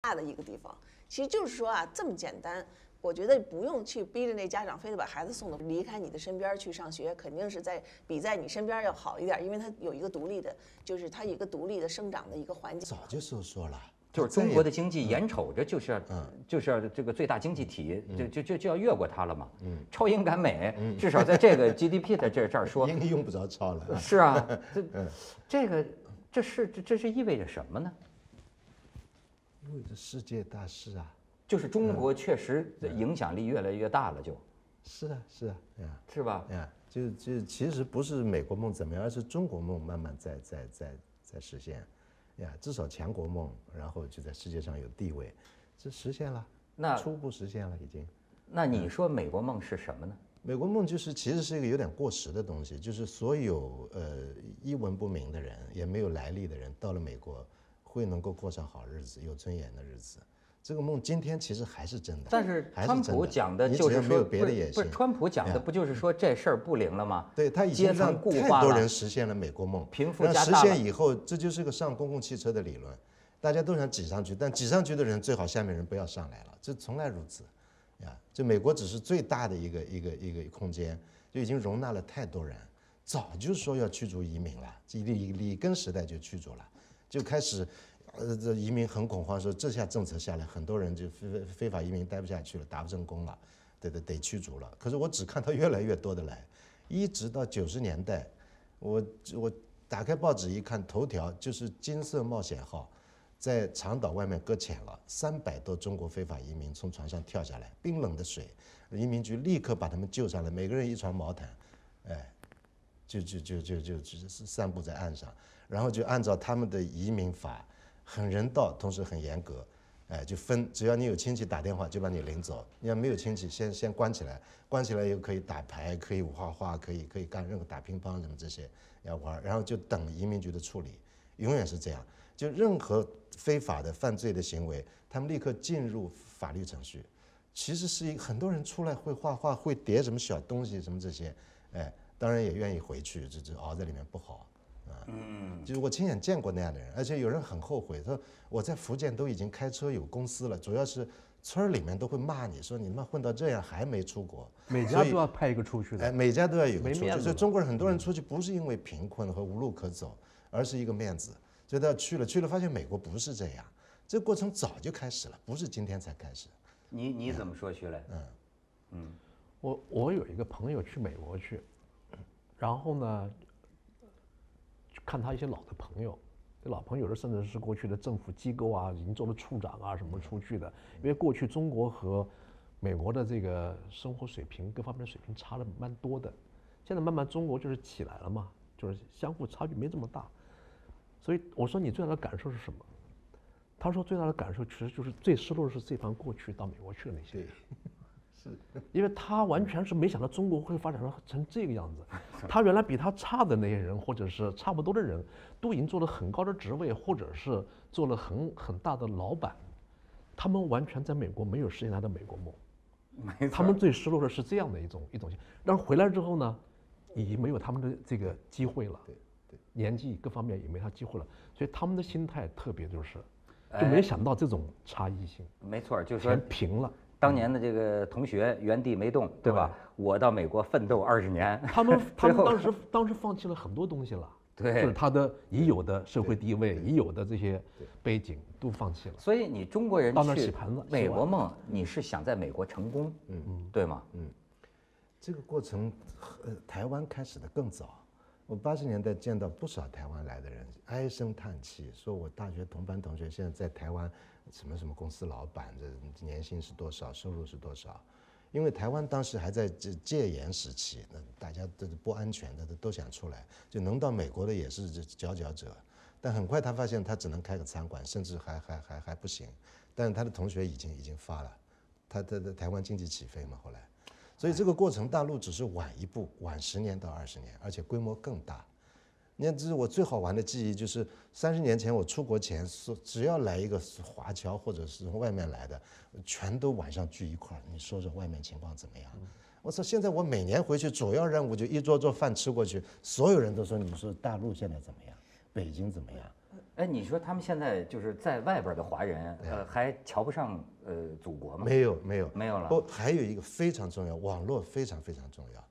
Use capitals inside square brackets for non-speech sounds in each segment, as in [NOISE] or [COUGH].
大的一个地方。其实就是说啊，这么简单，我觉得不用去逼着那家长非得把孩子送到离开你的身边去上学，肯定是在比在你身边要好一点，因为他有一个独立的，就是他一个独立的生长的一个环境。早就说说了，就是中国的经济眼瞅着就是要，就是要这个最大经济体，就就就就要越过它了嘛。嗯，超英赶美，至少在这个 [LAUGHS] GDP 的这这儿说，应用不着超了。是啊，这这个这是这这是意味着什么呢？世界大事啊，就是中国确实影响力越来越大了，就。是啊是啊呀是吧？呀，就就其实不是美国梦怎么样，而是中国梦慢慢在在在在实现，呀，至少强国梦，然后就在世界上有地位，这实现了，那初步实现了已经。那你说美国梦是什么呢？美国梦就是其实是一个有点过时的东西，就是所有呃一文不名的人，也没有来历的人，到了美国会能够过上好日子、有尊严的日子。这个梦今天其实还是真的，但是川普讲的你就是说，没有别不是不是的野心。川普讲的不就是说这事儿不灵了吗？对他已经让太多人实现了美国梦，贫富让实现以后，这就是个上公共汽车的理论，大家都想挤上去，但挤上去的人最好下面人不要上来了，这从来如此，呀，这美国只是最大的一个一个一个空间，就已经容纳了太多人，早就说要驱逐移民了，这里里根时代就驱逐了，就开始。呃，这移民很恐慌，说这下政策下来，很多人就非非非法移民待不下去了，打不成功了，得得得驱逐了。可是我只看到越来越多的来，一直到九十年代，我我打开报纸一看，头条就是金色冒险号在长岛外面搁浅了，三百多中国非法移民从船上跳下来，冰冷的水，移民局立刻把他们救上来，每个人一床毛毯，哎，就就就就就只是散布在岸上，然后就按照他们的移民法，很人道，同时很严格，哎，就分，只要你有亲戚打电话就把你领走，你要没有亲戚，先先关起来，关起来以后可以打牌，可以画画，可以可以干任何打乒乓什么这些要玩，然后就等移民局的处理，永远是这样，就任何非法的犯罪的行为，他们立刻进入法律程序。其实是一很多人出来会画画，会叠什么小东西什么这些，哎，当然也愿意回去，这这熬在里面不好。嗯，就是我亲眼见过那样的人，而且有人很后悔，他说我在福建都已经开车有公司了，主要是村儿里面都会骂你说你他妈混到这样还没出国，每家都要派一个出去的哎，每家都要有个出去。所以中国人很多人出去不是因为贫困和无路可走，而是一个面子，所以他去了，去了发现美国不是这样，这个过程早就开始了，不是今天才开始。你你怎么说，徐磊？我我有一个朋友去美国去，然后呢，去看他一些老的朋友，这老朋友的甚至是过去的政府机构啊，已经做了处长啊什么出去的，因为过去中国和美国的这个生活水平各方面的水平差的蛮多的，现在慢慢中国就是起来了嘛，就是相互差距没这么大，所以我说你最大的感受是什么？他说最大的感受其实就是最失落的是这帮过去到美国去的那些人。[LAUGHS] 因为他完全是没想到中国会发展成成这个样子。[LAUGHS] 他原来比他差的那些人，或者是差不多的人，都已经做了很高的职位，或者是做了很很大的老板。他们完全在美国没有实现他的美国梦。没他们最失落的是这样的一种一种情，但是回来之后呢，已经没有他们的这个机会了。对对，年纪各方面也没他机会了，所以他们的心态特别就是，就哎没想到这种差异性，没错，就是说全平了。当年的这个同学原地没动，对吧？我到美国奋斗二十年，[LAUGHS] 他们他们当时当时放弃了很多东西了，[LAUGHS] 对就是他的已有的社会地位、已有的这些背景都放弃了。所以你中国人到那洗盘子美国梦，你是想在美国成功，嗯嗯，对吗？嗯这个过程，呃，台湾开始的更早。我八十年代见到不少台湾来的人唉声叹气，说我大学同班同学现在在台湾什么什么公司老板，这年薪是多少，收入是多少？因为台湾当时还在这戒严时期，那大家都是不安全的，都都想出来，就能到美国的也是佼佼者。但很快他发现他只能开个餐馆，甚至还还还还不行。但是他的同学已经已经发了，他他的台湾经济起飞嘛，后来。所以这个过程，大陆只是晚一步，晚十年到二十年，而且规模更大。你看，这是我最好玩的记忆，就是三十年前我出国前，说只要来一个华侨或者是从外面来的，全都晚上聚一块儿，你说说外面情况怎么样？我操！现在我每年回去，主要任务就一桌桌饭吃过去，所有人都说，你说大陆现在怎么样？北京怎么样？哎，你说他们现在就是在外边的华人，呃，还瞧不上呃祖国吗？没有没有没有了。不，还有一个非常重要，网络非常非常重要。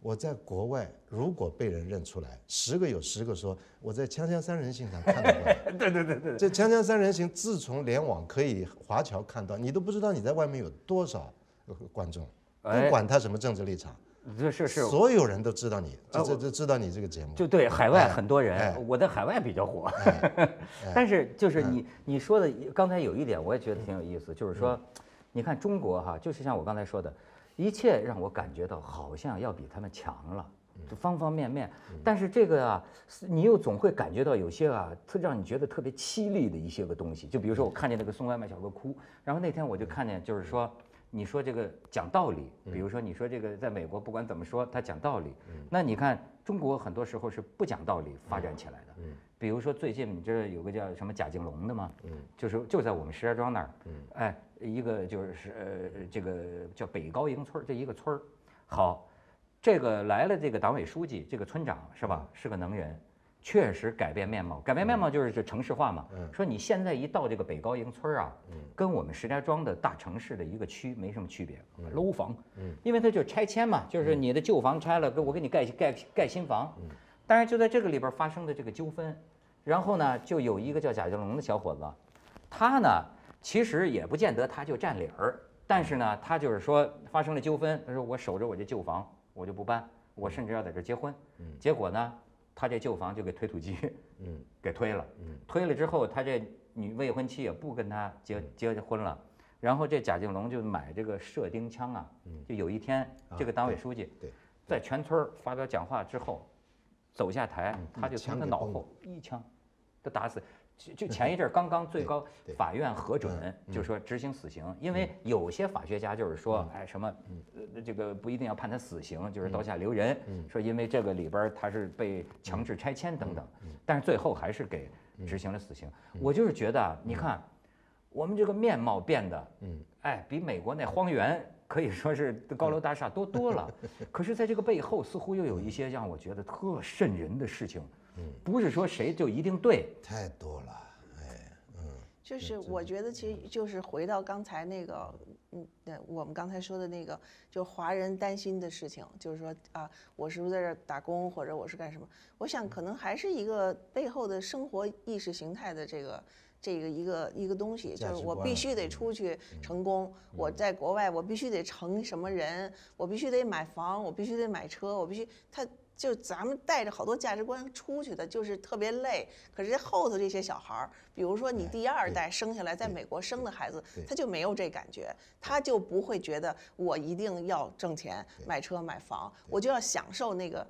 我在国外如果被人认出来，十个有十个说我在《锵锵三人行》上看到过。[LAUGHS] 对对对对。这《锵锵三人行》自从联网可以华侨看到，你都不知道你在外面有多少观众，不管他什么政治立场。这是是，所有人都知道你，这这这知道你这个节目，就对海外很多人，我在海外比较火，[LAUGHS] 但是就是你你说的刚才有一点我也觉得挺有意思，就是说，你看中国哈，就是像我刚才说的，一切让我感觉到好像要比他们强了，就方方面面，但是这个啊，你又总会感觉到有些啊，特让你觉得特别凄厉的一些个东西，就比如说我看见那个送外卖小哥哭，然后那天我就看见就是说。你说这个讲道理，比如说你说这个在美国不管怎么说他讲道理，那你看中国很多时候是不讲道理发展起来的。比如说最近你知道有个叫什么贾静龙的吗？就是就在我们石家庄那儿，哎，一个就是呃这个叫北高营村这一个村儿，好，这个来了这个党委书记，这个村长是吧？是个能人。确实改变面貌，改变面貌就是这城市化嘛。说你现在一到这个北高营村啊，跟我们石家庄的大城市的一个区没什么区别，楼房，因为它就拆迁嘛，就是你的旧房拆了，我给你盖盖盖新房。但是就在这个里边发生的这个纠纷，然后呢，就有一个叫贾静龙的小伙子，他呢其实也不见得他就占理儿，但是呢他就是说发生了纠纷，他说我守着我这旧房，我就不搬，我甚至要在这结婚。结果呢？他这旧房就给推土机，嗯，[LAUGHS] 给推了，嗯，推了之后，他这女未婚妻也不跟他结结婚了，然后这贾静龙就买这个射钉枪啊，就有一天这个党委书记在全村发表讲话之后，走下台，他就从他脑后一枪，就打死。就前一阵儿刚刚最高法院核准，就说执行死刑，因为有些法学家就是说，哎什么，呃这个不一定要判他死刑，就是刀下留人，说因为这个里边他是被强制拆迁等等，但是最后还是给执行了死刑。我就是觉得，你看，我们这个面貌变得，哎，比美国那荒原可以说是高楼大厦多多了，[LAUGHS] 可是在这个背后似乎又有一些让我觉得特瘆人的事情。不是说谁就一定对，太多了，哎，嗯，就是我觉得其实就是回到刚才那个，嗯，我们刚才说的那个，就华人担心的事情，就是说啊，我是不是在这打工，或者我是干什么？我想可能还是一个背后的生活意识形态的这个这个一个一个东西，就是我必须得出去成功，我在国外我必须得成什么人，我必须得买房，我必须得买车，我必须他。就咱们带着好多价值观出去的，就是特别累。可是后头这些小孩儿，比如说你第二代生下来在美国生的孩子，他就没有这感觉，他就不会觉得我一定要挣钱买车买房，我就要享受那个，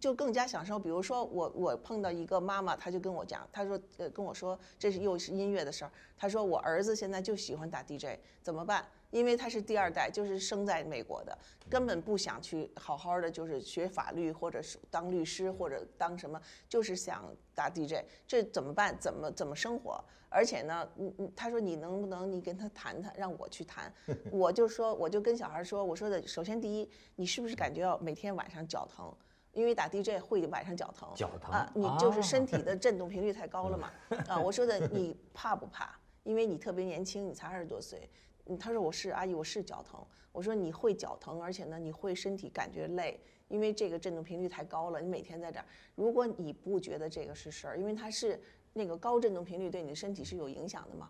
就更加享受。比如说我我碰到一个妈妈，她就跟我讲，她说呃跟我说这是又是音乐的事儿，她说我儿子现在就喜欢打 DJ，怎么办？因为他是第二代，就是生在美国的，根本不想去好好的，就是学法律，或者是当律师，或者当什么，就是想打 DJ，这怎么办？怎么怎么生活？而且呢，嗯嗯，他说你能不能你跟他谈谈，让我去谈？[LAUGHS] 我就说，我就跟小孩说，我说的，首先第一，你是不是感觉到每天晚上脚疼？因为打 DJ 会晚上脚疼。脚疼啊，你就是身体的振动频率太高了嘛。啊，我说的你怕不怕？因为你特别年轻，你才二十多岁。嗯，他说我是阿姨，我是脚疼。我说你会脚疼，而且呢，你会身体感觉累，因为这个振动频率太高了。你每天在这儿，如果你不觉得这个是事儿，因为它是那个高振动频率对你的身体是有影响的嘛。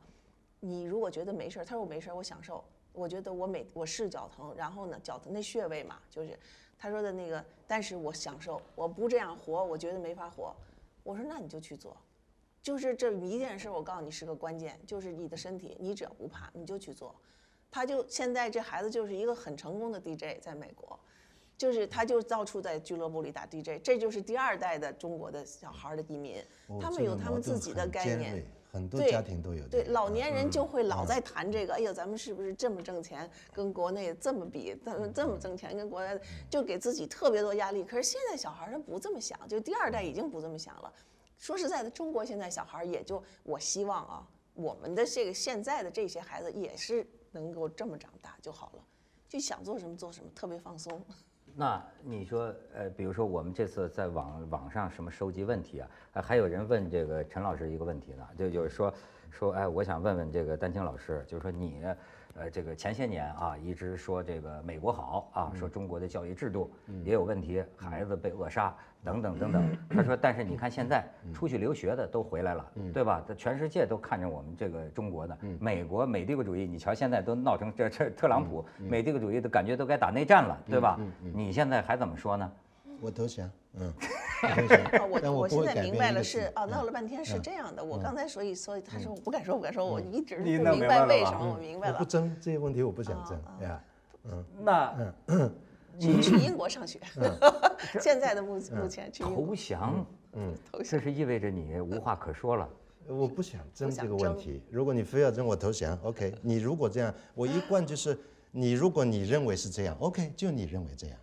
你如果觉得没事儿，他说我没事儿，我享受。我觉得我每我是脚疼，然后呢，脚疼那穴位嘛，就是他说的那个，但是我享受，我不这样活，我觉得没法活。我说那你就去做。就是这一件事，我告诉你是个关键，就是你的身体，你只要不怕，你就去做。他就现在这孩子就是一个很成功的 DJ，在美国，就是他就到处在俱乐部里打 DJ，这就是第二代的中国的小孩的移民，他们有他们自己的概念，很多家庭都有。对老年人就会老在谈这个，哎呦，咱们是不是这么挣钱，跟国内这么比，咱们这么挣钱，跟国外就给自己特别多压力。可是现在小孩他不这么想，就第二代已经不这么想了。说实在的，中国现在小孩也就我希望啊，我们的这个现在的这些孩子也是能够这么长大就好了，就想做什么做什么，特别放松。那你说，呃，比如说我们这次在网网上什么收集问题啊，呃还有人问这个陈老师一个问题呢，就就是说说，哎，我想问问这个丹青老师，就是说你，呃，这个前些年啊，一直说这个美国好啊，说中国的教育制度也有问题，孩子被扼杀等等等等。他说，但是你看现在出去留学的都回来了，对吧？全世界都看着我们这个中国的，美国美帝国主义，你瞧现在都闹成这这特朗普，美帝国主义都感觉都该打内战了，对吧？你现在还怎么说呢？我投降，嗯，[LAUGHS] 我投降啊，我我现在明白了是啊，闹了半天是这样的。我刚才所以所以他说我不敢说不敢说，我一直你不明白为什么，我明白了。不争这些问题，我不想争啊呀。那去去英国上学，嗯。[LAUGHS] 现在的目目前去投降，嗯，这是意味着你无话可说了。我不想争这个问题。如果你非要争，我投降。OK，你如果这样，我一贯就是你，如果你认为是这样，OK，就你认为这样。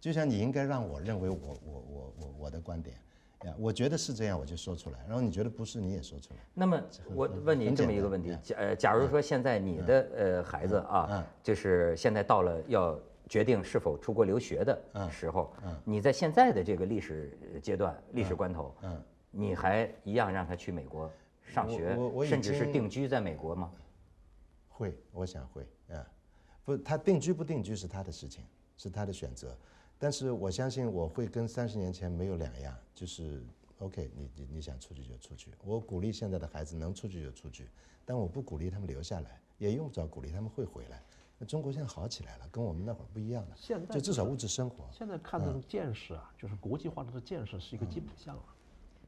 就像你应该让我认为我我我我我的观点。呀，我觉得是这样，我就说出来。然后你觉得不是，你也说出来。那么我问您这么一个问题嗯：假呃，假如说现在你的呃孩子嗯。啊，就是现在到了要决定是否出国留学的嗯时候，你在现在的这个历史阶段、历史关头，嗯你还一样让他去美国上学甚至是定居在美国吗？会，我想会啊，不，他定居不定居是他的事情，是他的选择。但是我相信我会跟三十年前没有两样，就是 OK，你你你想出去就出去。我鼓励现在的孩子能出去就出去，但我不鼓励他们留下来，也用不着鼓励他们会回来。那中国现在好起来了，跟我们那会儿不一样了，现在就至少物质生活。现在看这种建设啊，就是国际化的这建设是一个基本项了，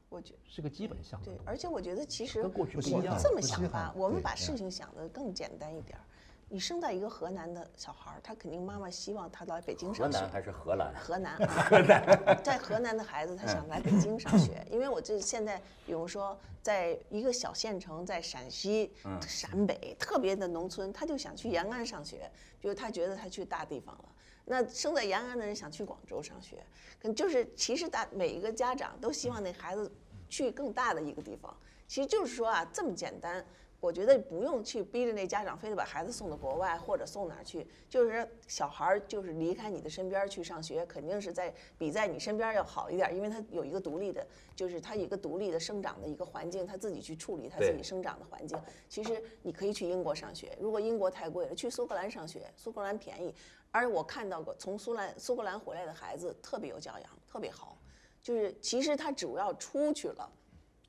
我觉是个基本项对。而且我觉得其实跟过去不稀罕我这么想吧，我们把事情想得更简单一点儿。你生在一个河南的小孩儿，他肯定妈妈希望他来北京上学。河南还是荷兰？河南，河南，在河南的孩子他想来北京上学，因为我这现在，比如说，在一个小县城，在陕西、陕北特别的农村，他就想去延安上学，就是他觉得他去大地方了。那生在延安的人想去广州上学，可就是其实大每一个家长都希望那孩子去更大的一个地方，其实就是说啊，这么简单。我觉得不用去逼着那家长非得把孩子送到国外或者送哪儿去，就是小孩儿就是离开你的身边去上学，肯定是在比在你身边要好一点儿，因为他有一个独立的，就是他有一个独立的生长的一个环境，他自己去处理他自己生长的环境。其实你可以去英国上学，如果英国太贵了，去苏格兰上学，苏格兰便宜。而我看到过从苏兰苏格兰回来的孩子特别有教养，特别好，就是其实他主要出去了。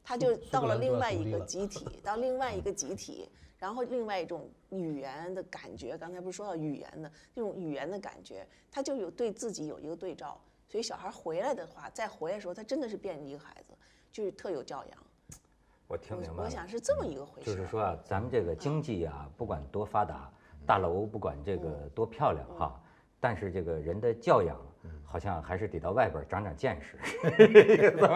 他就到了另外一个集体，[LAUGHS] 到另外一个集体，然后另外一种语言的感觉，刚才不是说到语言的这种语言的感觉，他就有对自己有一个对照，所以小孩回来的话，再回来的时候，他真的是变成一个孩子，就是特有教养。我听明白我我。想是这么一个回事。就是说啊，咱们这个经济啊，不管多发达，大楼不管这个多漂亮哈，但是这个人的教养，好像还是得到外边长长见识。[LAUGHS] [LAUGHS]